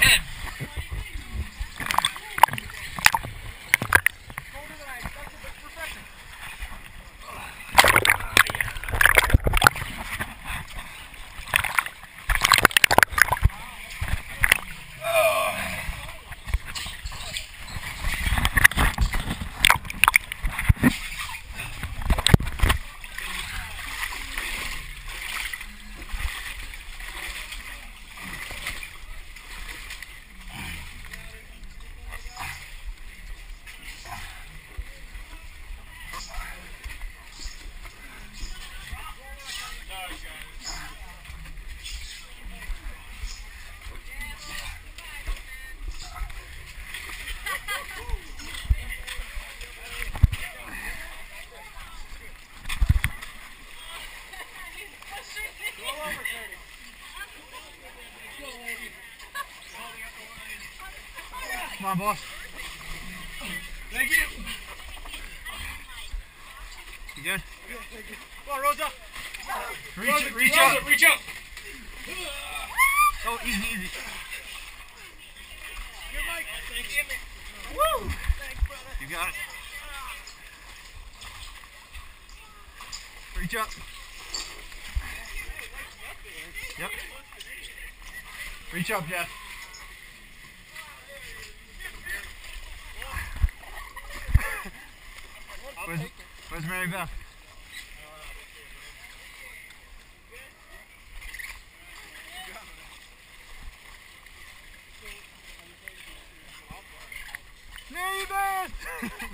him. Come on, boss. Thank you. You good? Come on, Rosa. Reach, Rosa, reach Rosa, up. reach up. Oh, easy, easy. Good, Mike. Thank you. Woo! Thanks, brother. You got it. Reach up. Yep. Reach up, Jeff. Where's, where's Mary Beth? Mary Beth!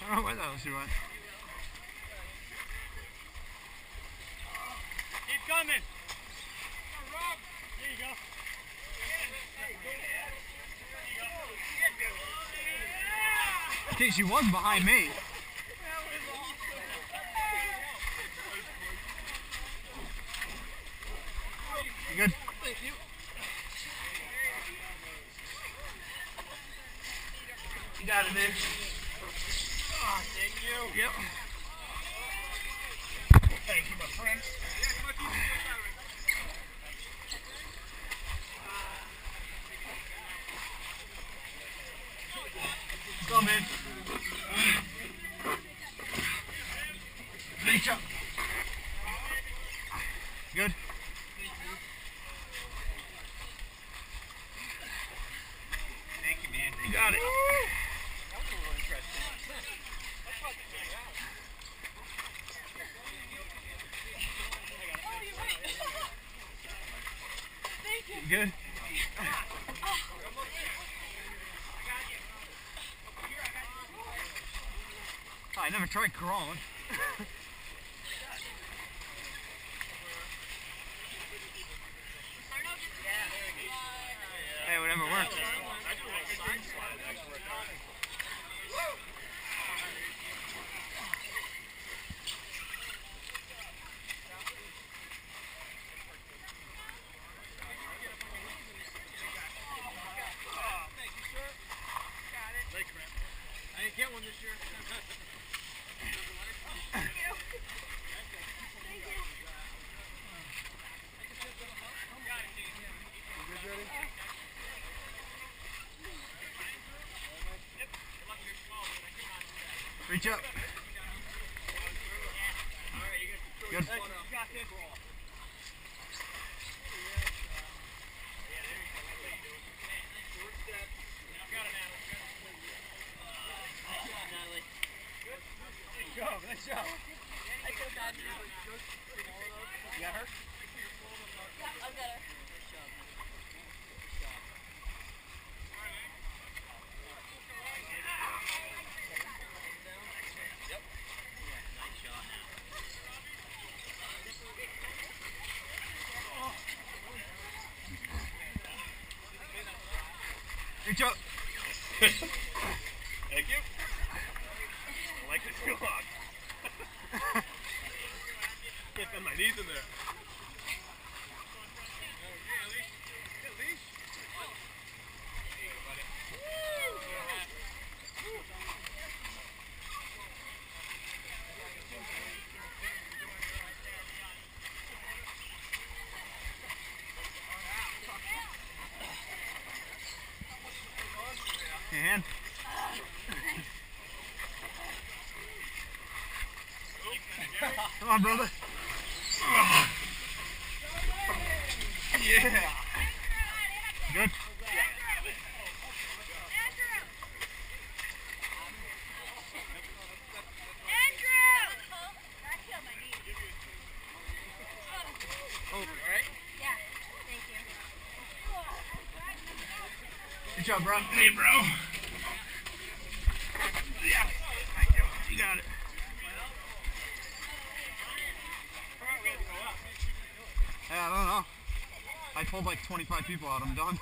I don't know where the hell she went. Coming. There you go. Okay, she was behind me. You good? You got it, man. Ah, thank you. Yep. Thank you, my friend. Reach up. Good? Thank you, man. You got it. That was a little interesting. Good? I never tried crawling. hey, whatever works. Reach up. Good. Job, nice job. You got her? Reach up. Thank you. I like this go on. Knees in there. Come on, brother. Yeah. Good. Good job, bro. Hey, bro. Yeah. Thank you. You got it. Yeah, I don't know. I pulled like 25 people out. I'm done.